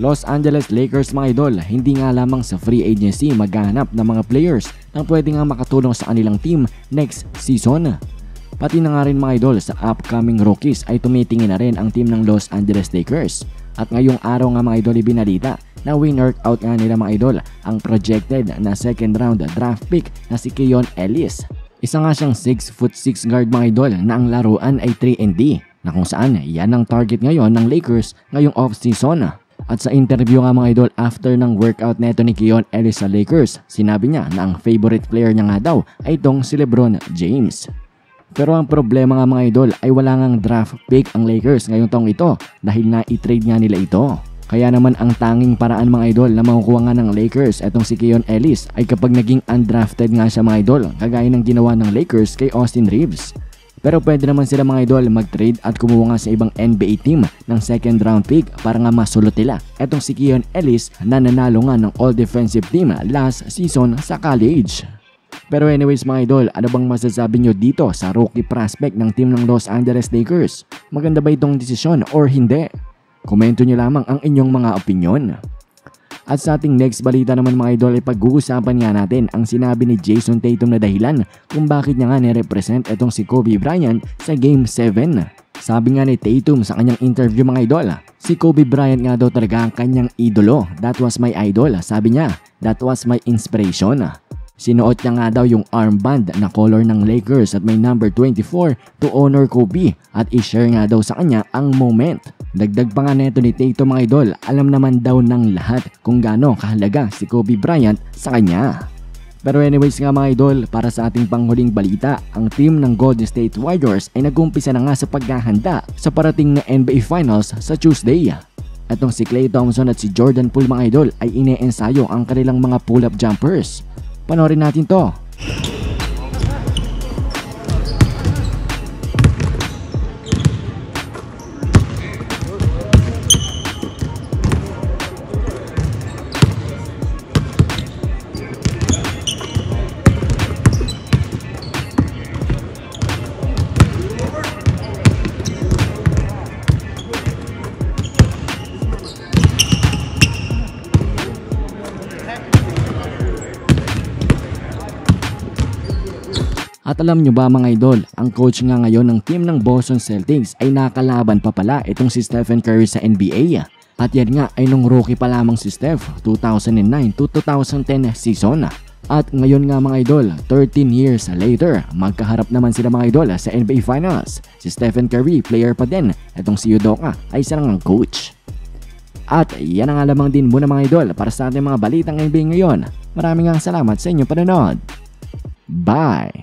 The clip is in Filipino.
Los Angeles Lakers mga idol, hindi nga lamang sa free agency maghahanap ng mga players na pwede nga makatulong sa kanilang team next season. Pati na nga rin mga idol sa upcoming rookies ay tumitingin na rin ang team ng Los Angeles Lakers. At ngayong araw nga mga idol ibinalita na winner out nga nila mga idol ang projected na second round draft pick na si Keon Ellis. Isa nga siyang 6 foot 6 guard mga idol na ang laruan ay 3 and D na kung saan yan ang target ngayon ng Lakers ngayong off-season. At sa interview nga mga idol after ng workout neto ni Keon Ellis sa Lakers, sinabi niya na ang favorite player niya nga daw ay itong si Lebron James. Pero ang problema nga mga idol ay wala ngang draft pick ang Lakers ngayong taong ito dahil na i-trade nga nila ito. Kaya naman ang tanging paraan mga idol na makukuha nga ng Lakers etong si Keon Ellis ay kapag naging undrafted nga siya mga idol kagaya ng ginawa ng Lakers kay Austin Reeves. Pero pwede naman sila mga idol mag-trade at kumuha nga sa ibang NBA team ng second round pick para nga masulot nila. Etong si Keon Ellis na nanalo nga ng All Defensive Team last season sa college. Pero anyways mga idol, ano bang masasabi nyo dito sa rookie prospect ng team ng Los Angeles Lakers? Maganda ba itong desisyon or hindi? Komento nyo lamang ang inyong mga opinion. At sa ating next balita naman mga idol ay pag-uusapan nga natin ang sinabi ni Jason Tatum na dahilan kung bakit niya nga nirepresent itong si Kobe Bryant sa Game 7. Sabi nga ni Tatum sa kanyang interview mga idol, si Kobe Bryant nga daw talaga ang kanyang idolo. That was my idol, sabi niya. That was my inspiration. Sinuot niya nga daw yung armband na color ng Lakers at may number 24 to honor Kobe at i-share nga daw sa kanya ang moment. Dagdag pa nga neto ni Tatum mga idol, alam naman daw ng lahat kung gaano kahalaga si Kobe Bryant sa kanya. Pero anyways nga mga idol, para sa ating panghuling balita, ang team ng Golden State Warriors ay nag-umpisa na nga sa paghahanda sa parating na NBA Finals sa Tuesday. Atong si Klay Thompson at si Jordan Poole mga idol ay ine-ensayo ang kanilang mga pull-up jumpers. Panorin natin to. At alam nyo ba mga idol, ang coach nga ngayon ng team ng Boston Celtics ay nakalaban pa pala itong si Stephen Curry sa NBA. At yan nga ay nung rookie pa lamang si Steph 2009 to 2010 season. At ngayon nga mga idol, 13 years later, magkaharap naman sila mga idol sa NBA Finals. Si Stephen Curry, player pa din. Itong si Udoka ay sarang coach. At yan ang alamang din muna mga idol para sa ating mga balitang NBA ngayon. Maraming salamat sa inyong panonood. Bye!